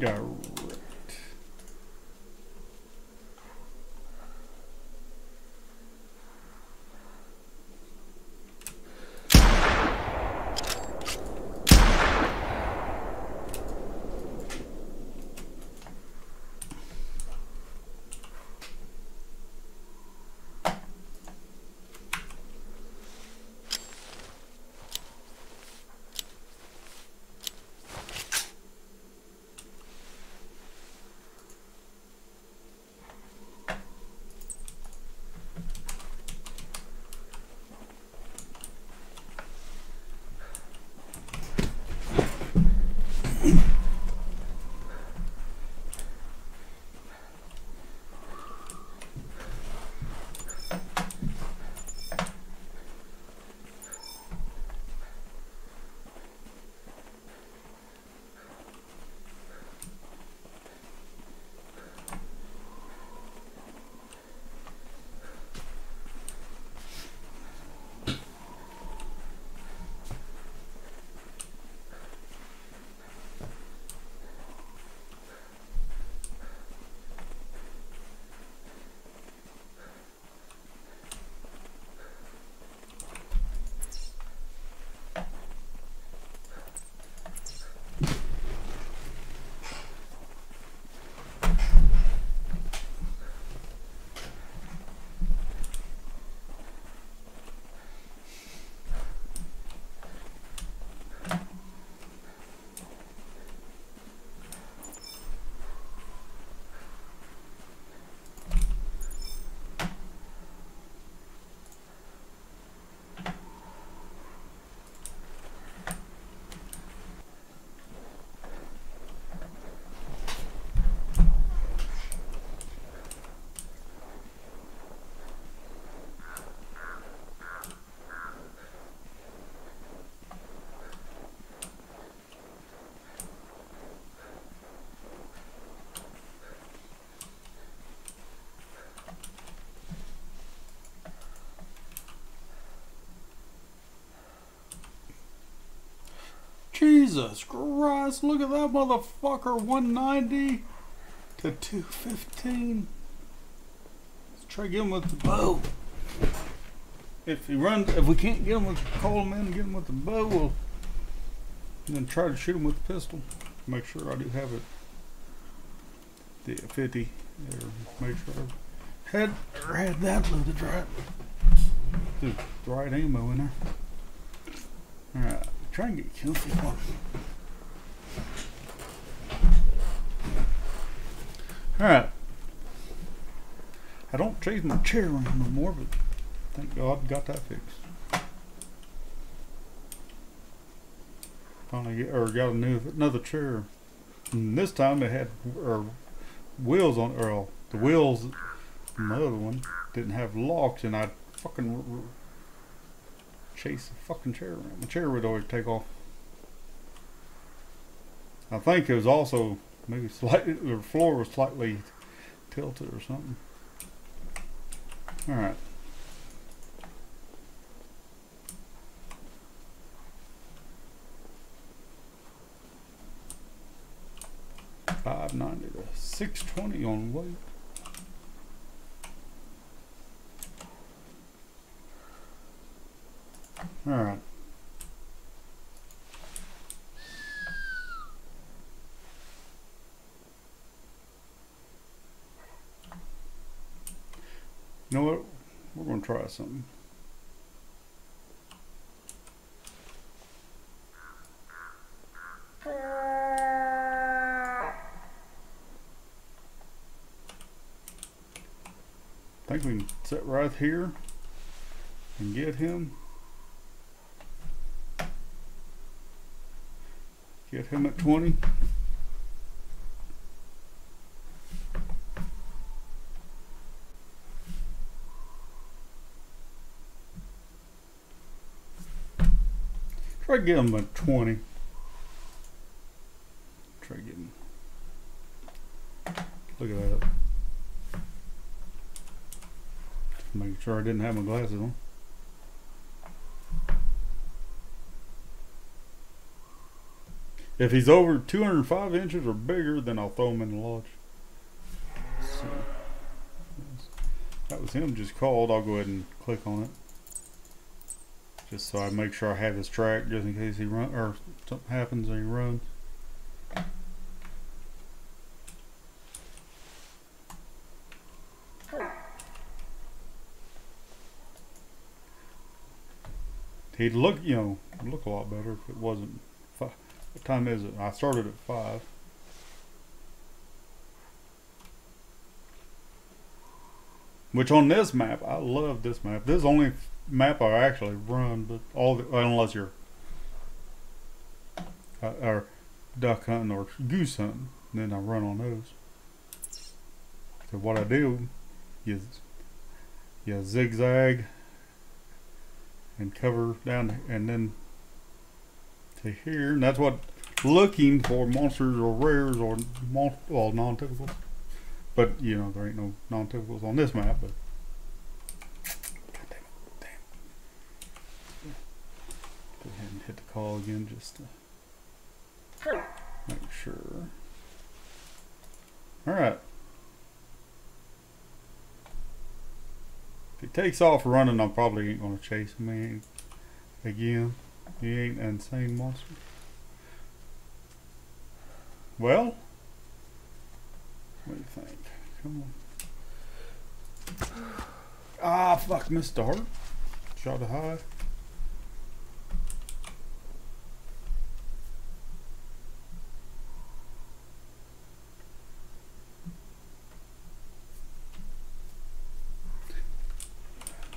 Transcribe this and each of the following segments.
Indirect. Jesus Christ, look at that motherfucker, 190 to 215. Let's try to get him with the bow. If he runs, if we can't get him with, call him in and get him with the bow, we'll then try to shoot him with the pistol. Make sure I do have it. The 50, or make sure I had, or had that loaded right. The right ammo in there. Alright. Try and get comfy one. Alright. I don't chase my chair around no more, but thank God got that fixed. Finally get, or got a new another chair. And this time it had or wheels on or the wheels my other one didn't have locks and I fucking chase the fucking chair around. The chair would always take off. I think it was also maybe slightly the floor was slightly tilted or something. All right. Five ninety to six twenty on weight. All right. You know what? We're going to try something. I think we can sit right here and get him. Get him at 20. Try to get him a 20. Try to get him. Look at that. Making sure I didn't have my glasses on. If he's over 205 inches or bigger, then I'll throw him in the lodge. So, that was him just called. I'll go ahead and click on it. Just so I make sure I have his track just in case he run or something happens and he runs. He'd look, you know, look a lot better if it wasn't. What time is it? I started at five. Which on this map, I love this map. This is the only map I actually run, but all the, unless you're uh, or duck hunting or goose hunting, then I run on those. So what I do is you zigzag and cover down and then to here, and that's what looking for monsters or rares or mon well non-typicals. But you know there ain't no non-typicals on this map, but Go ahead and hit the call again just to make sure. Alright. If he takes off running, I'm probably ain't going to chase him again. He ain't an insane monster. Well, what do you think? Come on. Ah, fuck, missed the heart. Shot a high.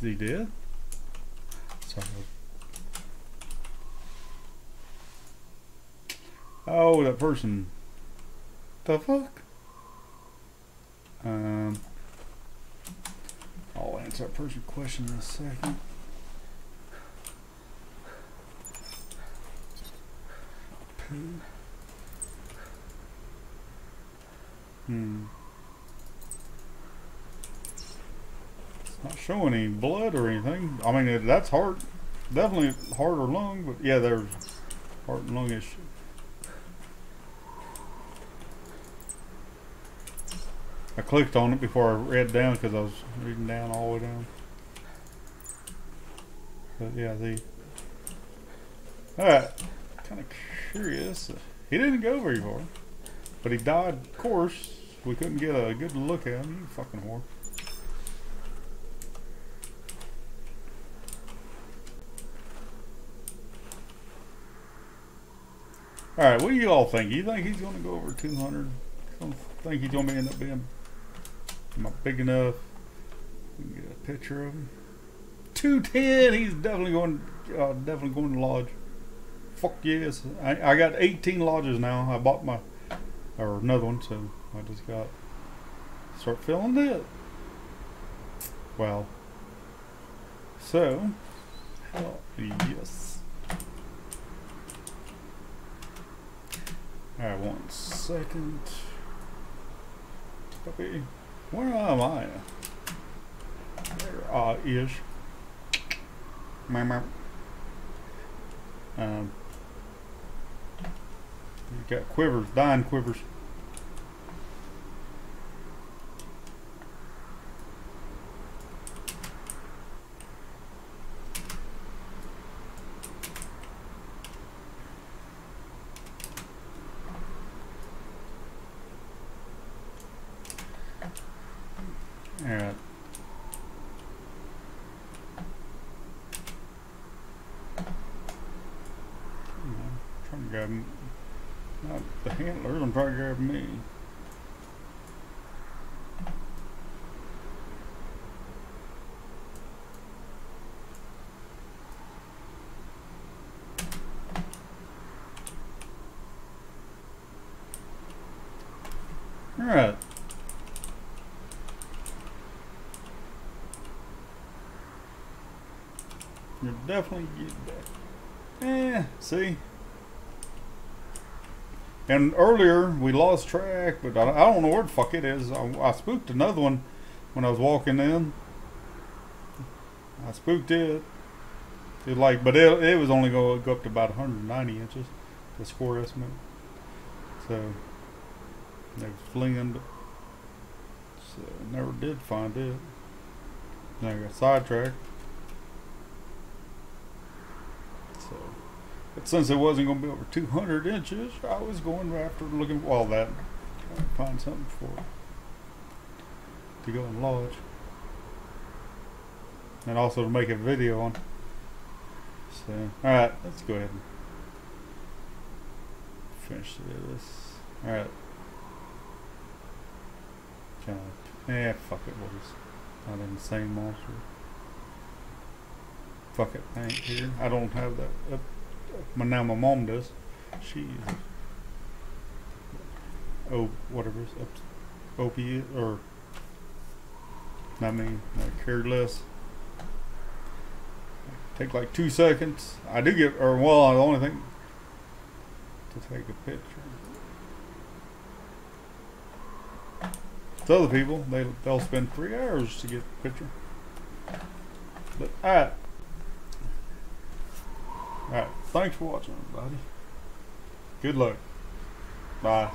He did? Sorry. Oh, that person. The fuck? Um, I'll answer that person's question in a second. Hmm. Not showing any blood or anything. I mean, that's heart. Definitely heart or lung, but yeah, there's heart and lung issue. I clicked on it before I read down because I was reading down all the way down. But yeah, the alright, kind of curious. He didn't go very far, but he died. Of course, we couldn't get a good look at him. You fucking whore. All right, what do you all think? You think he's going to go over 200? Don't think he's going to end up being not big enough. Get a picture of him. 210. He's definitely going. Uh, definitely going to lodge. Fuck yes. I, I got 18 lodges now. I bought my or another one, so I just got start filling it. Well, so hell yes. Alright, one second. Puppy. Where am I? There uh, is. Um, got quivers, dying quivers. Alright. Trying to grab not the handlers, I'm trying to grab me. Alright. Definitely getting that. Eh, see? And earlier we lost track, but I, I don't know where the fuck it is. I, I spooked another one when I was walking in. I spooked it. It like, but it, it was only going to go up to about 190 inches. the score estimate. So they was flinging, but so never did find it. Then I got sidetracked. So, but since it wasn't going to be over 200 inches, I was going after looking for all that. Trying to find something for to go and lodge. And also to make a video on. So, alright, let's go ahead and finish this. Alright. Kind of, eh, fuck it, what is not insane monster. Fuck it, I ain't here. I don't have that up. My, now my mom does. She oh whatever up opiate or I mean like cared less. Take like two seconds. I do get or well the only thing to take a picture. To other people, they they'll spend three hours to get a picture. But alright. Alright, thanks for watching everybody. Good luck. Bye.